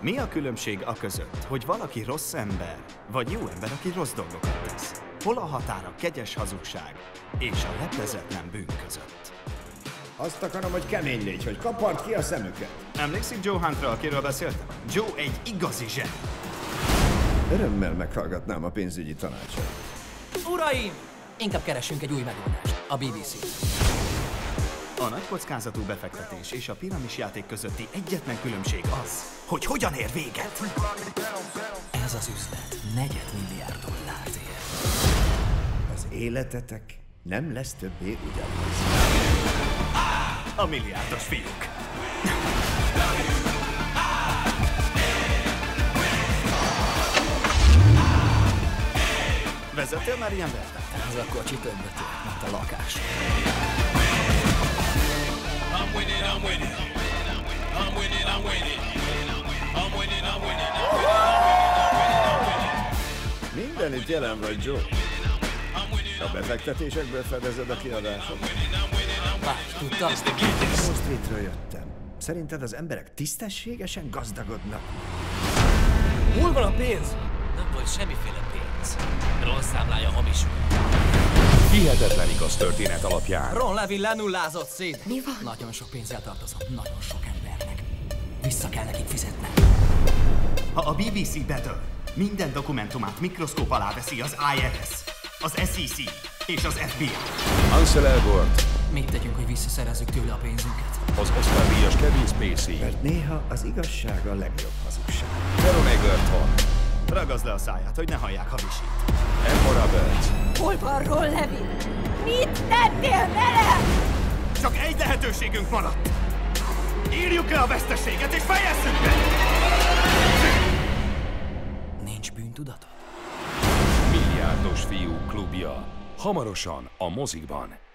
Mi a különbség a között, hogy valaki rossz ember, vagy jó ember, aki rossz dolgokat tesz? Hol a határ a kegyes hazugság és a leplezetlen bűn között? Azt akarom, hogy kemény légy, hogy kapart ki a szemüket. Emlékszik Joe Huntra, akiről beszéltem? Joe egy igazi zseni. Örömmel meghallgatnám a pénzügyi tanácsot. Uraim! Inkább keressünk egy új megoldást. A BBC. A nagy kockázatú befektetés és a piramis játék közötti egyetlen különbség az, hogy hogyan ér véget. Ez az üzlet negyed milliárd dollárt ér. Az életetek nem lesz többé ugyanaz. A milliárdos fiúk. Vezettél már ilyen vertet? Ez a kocsi többet ér, mint a lakás. I'm winning, I'm winning. I'm winning, I'm winning. I'm winning, I'm winning. Mindenütt jelen vagy, Joe. A befektetésekből fedezed a kiadásokat. Várj, tudtam? Wall Streetről jöttem. Szerinted az emberek tisztességesen gazdagodnak? Hol van a pénz? Nem volt semmiféle pénz. Ron számlája hamisult. Hihetetlen igaz történet alapján. Ron Levin lenullázott szét. Mi van? Nagyon sok pénzzel tartozom. Nagyon sok embernek. Vissza kell nekik fizetnem. Ha a BBC bedől, minden dokumentumát mikroszkóp alá veszi az IRS, az SEC és az FBI. Ansel Elgort, Mit tegyünk, hogy visszaszerezzük tőle a pénzünket? az Oscar-díjas Kevin Spacey, Mert néha az igazság a legjobb hazugság. Sharon Egerton, Ragazd le a száját, hogy ne hallják, ha visít. Emma Roberts, Ron Levin? Mit tettél vele? Csak egy lehetőségünk maradt. Írjuk le a veszteséget és fejezzük be! Nincs bűntudatod? Milliárdos fiú klubja. Hamarosan a mozikban.